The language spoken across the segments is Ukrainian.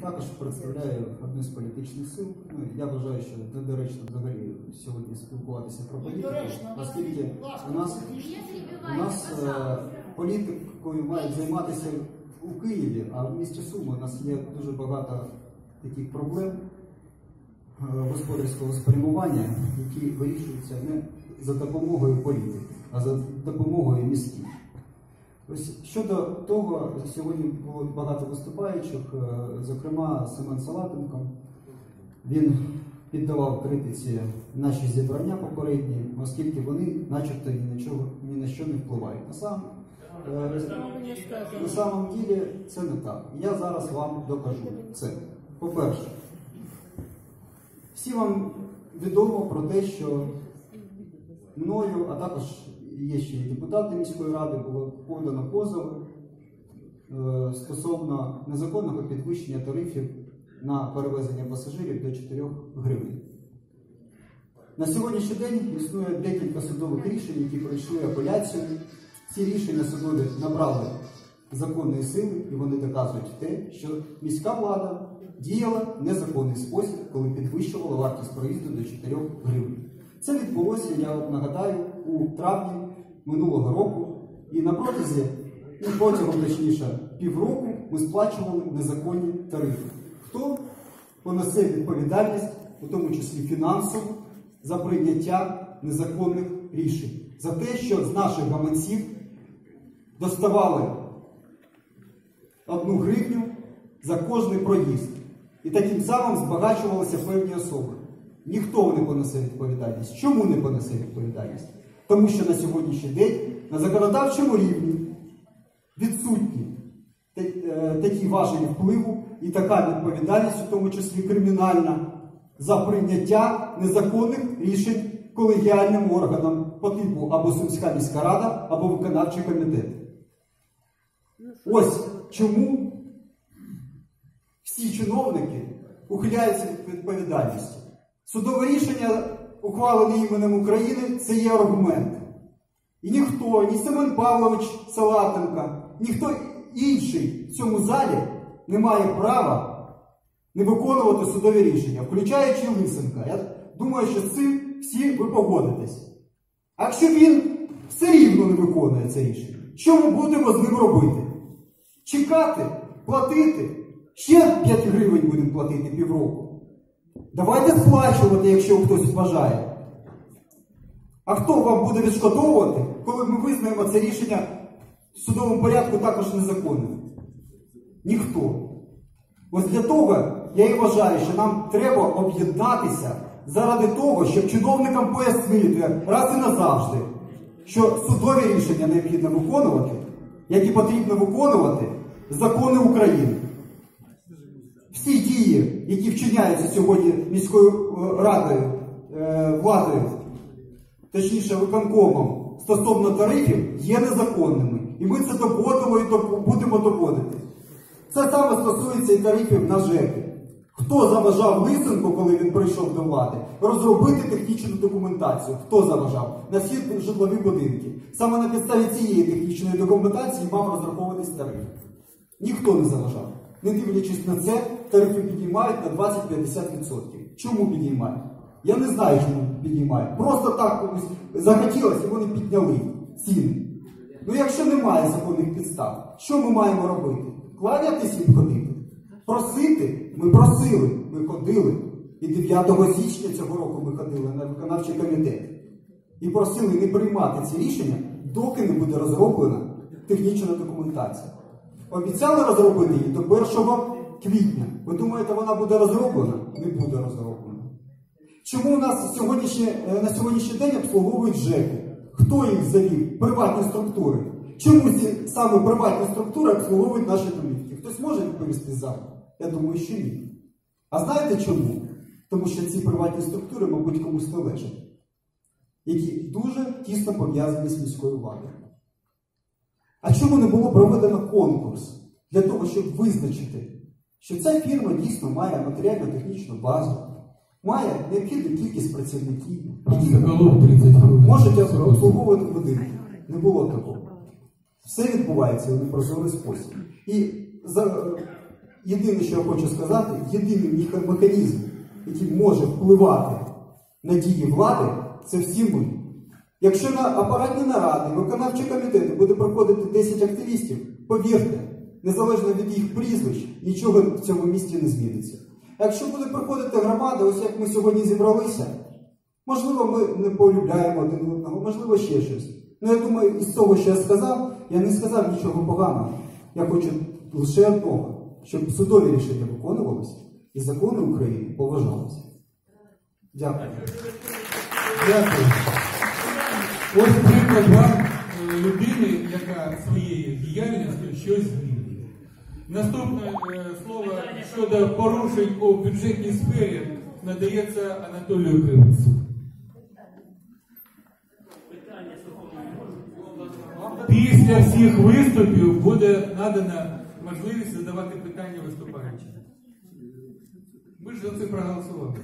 також представляю одну з політичних сил. Ну, я вважаю, що недоречно взагалі сьогодні спілкуватися про політику, оскільки у нас, у нас е, політикою мають займатися у Києві, а в місті Суми у нас є дуже багато таких проблем е, господарського спрямування, які вирішуються не за допомогою політики, а за допомогою містів. Ось щодо того, сьогодні було багато виступаючих, е, зокрема Семен Салатенко. Він піддавав критиці наші зібрання попередні, оскільки вони, начебто, ні на, чого, ні на що не впливають. На, сам, е, на самом ділі це не так. Я зараз вам докажу це. По-перше, всі вам відомо про те, що мною, а також є ще й депутати міської ради, було подано позов е, стосовно незаконного підвищення тарифів на перевезення пасажирів до 4 гривень. На сьогоднішній день існує декілька судових рішень, які пройшли апеляцію. Ці рішення судові набрали законної сили, і вони доказують те, що міська влада діяла в незаконний спосіб, коли підвищувала вартість проїзду до 4 гривень. Це відбулося, я нагадаю, у травні минулого року, і на протязі, ну, протягом точніше, півроку ми сплачували незаконні тарифи. Хто понесе відповідальність, у тому числі фінансову, за прийняття незаконних рішень, за те, що з наших гаманців доставали одну гривню за кожний проїзд. І таким самим збагачувалися певні особи. Ніхто не понесе відповідальність. Чому не понесе відповідальність? Тому що на сьогоднішній день на законодавчому рівні відсутні е, такі важелі впливу і така відповідальність, у тому числі кримінальна, за прийняття незаконних рішень колегіальним органам по типу або Сумська міська рада, або виконавчий комітет. Ось чому всі чиновники ухиляються від відповідальності. Судове рішення, ухвалене іменем України, це є аргумент. І ніхто, ні Семен Павлович Салатенко, ніхто інший в цьому залі не має права не виконувати судові рішення, включаючи Лисенка. Я думаю, що з цим всі ви погодитесь. А якщо він все рівно не виконує це рішення, що ми будемо з ним робити? Чекати, платити. Ще 5 гривень будемо платити півроку. Давайте сплачувати, якщо хтось бажає. А хто вам буде відшкодовувати, коли ми визнаємо це рішення в судовому порядку також незаконним? Ніхто. Ось для того я і вважаю, що нам треба об'єднатися заради того, щоб чиновникам пояснити раз і назавжди, що судові рішення необхідно виконувати, як і потрібно виконувати закони України. Всі дії, які вчиняються сьогодні міською е, радою, е, владою, точніше виконкомом стосовно тарифів, є незаконними. І ми це доводимо і будемо доводити. Це саме стосується і тарифів на ЖЕКи. Хто заважав Лисенку, коли він прийшов до влади, розробити технічну документацію? Хто заважав? На всі житлові будинки. Саме на підставі цієї технічної документації мав розраховуватись тариф. Ніхто не заважав. Не дивлячись на це, тарифи підіймають на 20-50%. Чому підіймають? Я не знаю, чому підіймають. Просто так комусь захотілося, і вони підняли ціни. Ну якщо немає законних підстав, що ми маємо робити? Кланятись їм ходити? Просити? Ми просили, ми ходили. І 9 січня цього року ми ходили на виконавчий комітет. І просили не приймати ці рішення, доки не буде розроблена технічна документація. Обіцяли розробити її до 1 квітня. Ви думаєте, вона буде розроблена? Не буде розроблена. Чому у нас сьогоднішні, е, на сьогоднішній день обслуговують ЖЕКи? Хто їх завів? Приватні структури. Чому ці саме приватні структури обслуговують наші домівки? Хтось може відповісти за? Я думаю, що ні. А знаєте чому? Тому що ці приватні структури, мабуть, комусь належать, які дуже тісно пов'язані з міською владою. А чому не було проведено конкурс для того, щоб визначити, що ця фірма дійсно має матеріально-технічну базу, має необхідну кількість працівників, які Загалом 30 хвилин. можуть обслуговувати будинки? Не було такого. Все відбувається у непрозорий спосіб. І за, єдине, що я хочу сказати, єдиний механізм, який може впливати на дії влади, це всі ми. Якщо на апаратні наради, виконавчі комітети буде проходити 10 активістів, повірте, незалежно від їх прізвищ, нічого в цьому місті не зміниться. А якщо буде проходити громада, ось як ми сьогодні зібралися, можливо, ми не полюбляємо один одного, можливо, ще щось. Ну, я думаю, із того, що я сказав, я не сказав нічого поганого. Я хочу лише одного, щоб судові рішення виконувалися і закони України поважалися. Дякую. Дякую. Ось приклад вам е, людини, яка своєю діяльністю щось змінює. Наступне е, слово щодо порушень у бюджетній сфері надається Анатолію Кривцю. Після всіх виступів буде надана можливість задавати питання виступаючим. Ми ж за це проголосували.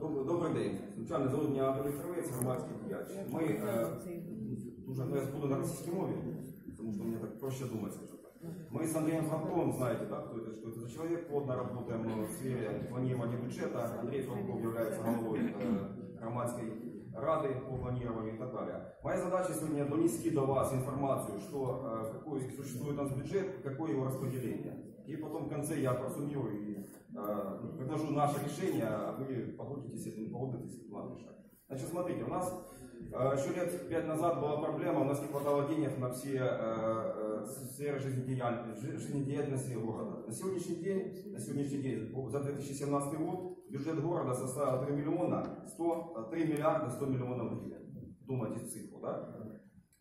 Добрий, добрий день. Звичайно, зовут мене Анатолій Кривець, громадський діяч. Ми е, дуже ну, я буду на російській мові, тому що мені так проще думати. Мы с Андреем Франковым, знаете, да, кто это, что это за человек, плотно работаем в сфере планирования бюджета. Андрей Франков является главой э, громадской рады по планированию и так далее. Моя задача сегодня донести до вас информацию, что э, какой существует у нас бюджет, какое его распределение. И потом в конце я просуммирую и э, предложу наше решение, а вы погодитесь или не погодитесь, решать. Значит, смотрите, у нас еще лет пять назад была проблема, у нас не хватало денег на все э, э, сферы жизнедеятельности, жи- жизнедеятельности города. На сегодняшний день, на сегодняшний день, за 2017 год бюджет города составил 3 миллиона 100, 3 миллиарда 100 миллионов гривен. Думайте цифру, да?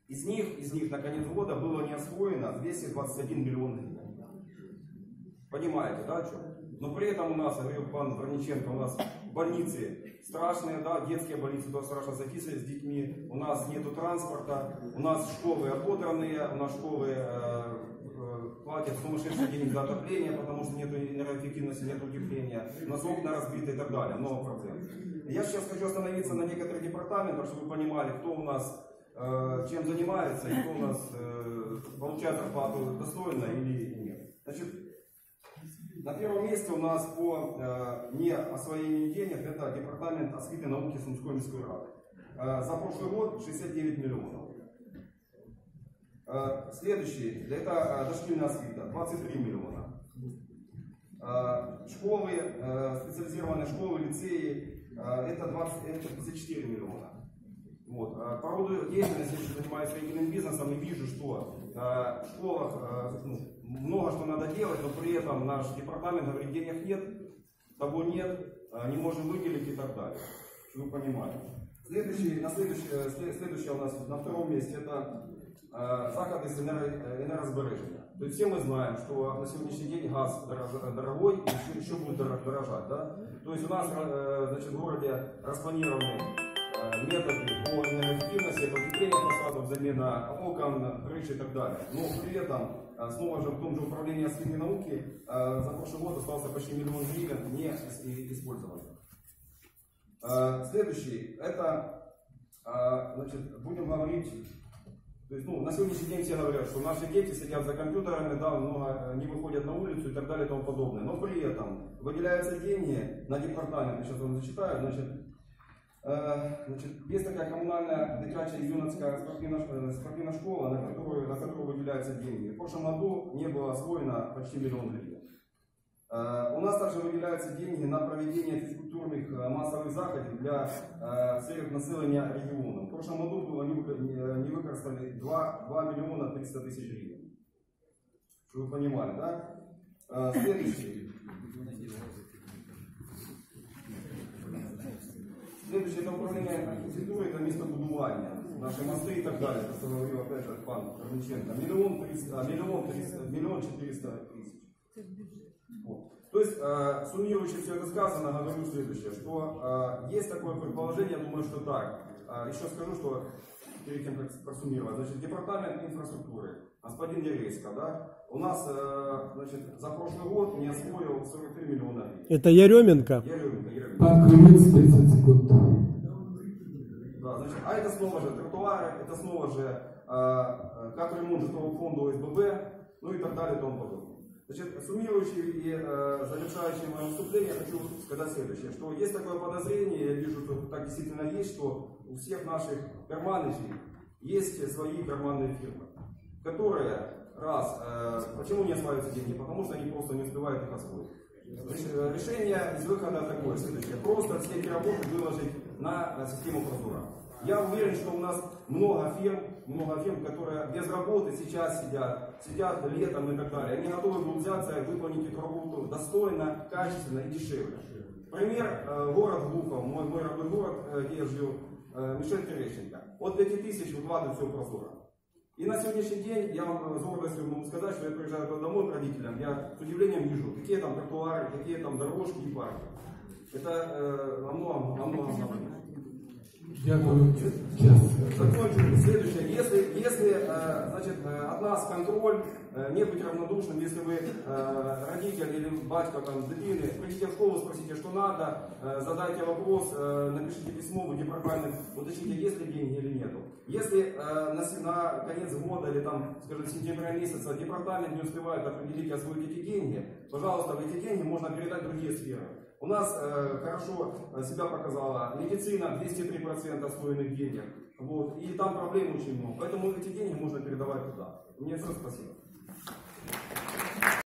Из них, из них на конец года было не освоено 221 миллион гривен. Понимаете, да, о чем? Но при этом у нас, я говорил пан Брониченко, у нас больницы страшные, да, детские больницы, туда страшно записывать с детьми, у нас нету транспорта, у нас школы ободранные, у нас школы э, э, платят сумасшедшие денег за отопление, потому что нет энергоэффективности, нет утепления, у нас окна разбиты и так далее, много проблем. Я сейчас хочу остановиться на некоторых департаментах, чтобы вы понимали, кто у нас э, чем занимается и кто у нас э, получает зарплату достойно или нет. Значит, на первом месте у нас по э, не освоению денег это департамент освиты и науки Сумской міської. Э, за прошлый год 69 миллионов. Э, следующий, это э, дошкольная освита, 23 миллиона. Э, школы, э, специализированные школы, лицеи, это, 20, это 54 миллиона. Вот. а По роду деятельности, я занимаюсь строительным бизнесом и вижу, что э, в школах э, ну, много что надо делать, но при этом наш департамент говорит, денег нет, того нет, э, не можем выделить и так далее. Вы понимали. Следующий, на следующий, след- следующее у нас на втором месте это э, заходы с энерго, энергосбережения. То есть все мы знаем, что на сегодняшний день газ дорогой и еще, еще будет дор- дорожать. Да? То есть у нас э, значит, в городе распланированы методы по энергоэффективности, это утепление фасадов, замена окон, крыши и так далее. Но при этом, э, снова же в том же управлении и науки, э, за прошлый год остался почти миллион гривен не использованных. Э, Следующий, это, э, значит, будем говорить, то есть, ну, на сегодняшний день все говорят, что наши дети сидят за компьютерами, да, много э, не выходят на улицу и так далее и тому подобное. Но при этом выделяются деньги на департамент, сейчас вам зачитаю, значит, Э, Значит, есть такая коммунальная дитячая юнацкая спортивная, э, спортивная школа, на которую, на которую выделяются деньги. В прошлом году не было освоено почти миллион гривен. Э, У нас также выделяются деньги на проведение физкультурных э, массовых заходов для э, всех населения региона. В прошлом году было не, выкористали 2, 2 миллиона 300 тысяч гривен. Чтобы вы понимали, да? Э, Следующий. Следующее это управление архитектурой, это местобудование, наши мосты и так далее. Говорил опять же пан Корниченко. Миллион триста, миллион триста, миллион четыреста тысяч. Вот. То есть, э, суммируючи все это сказано, говорю следующее, что э, есть такое предположение, я думаю, что так. Э, еще скажу, что перед тем, как просуммировать, значит, департамент инфраструктуры, господин Ересько, да, у нас, э, значит, за прошлый год не освоил 43 миллиона гривен. Это Еременко. Еременко, Еременко. Кривець 30 секунд. Да, значит, а это снова же тротуары, это снова же э, э, как ремонт жилого фонда ОСББ, ну и так далее и тому подобное. Значит, суммирующий и э, завершающий мое выступление, хочу сказать следующее, что есть такое подозрение, я вижу, что так действительно есть, что у всех наших карманычей есть свои карманные фирмы, которые, раз, э, почему не осваиваются деньги? Потому что они просто не успевают их освоить. Э, решение из выхода такое, следующее, просто все эти работы выложить на э, систему Прозора. Я уверен, что у нас много фирм, много фирм, которые без работы сейчас сидят, сидят летом и так далее. Они готовы будут взяться и выполнить эту работу достойно, качественно и дешевле. Пример, э, город Глухов, мой, мой родной город, э, где я э, Мишель Терещенко. От 5000 выкладывает все прозоро. И на сегодняшний день я вам с гордостью могу сказать, что я приезжаю домой к родителям, я с удивлением вижу, какие там тротуары, какие там дорожки и парки. Это э, во многом, во многом. Дякую. Закончим. Следующее. Если, если э, значит, э, от нас контроль, э, не быть равнодушным, если вы э, родитель или батька там, дитины, придите в школу, спросите, что надо, задайте вопрос, напишите письмо в департамент, уточните, есть ли деньги или нету. Если э, на, на конец года или там, скажем, сентября месяца департамент не успевает определить освоить эти деньги, пожалуйста, эти деньги можно передать другие сферы. У нас э, хорошо э, себя показала медицина, 203% освоенных денег. Вот, и там проблем очень много. Поэтому эти деньги можно передавать туда. Мне все спасибо.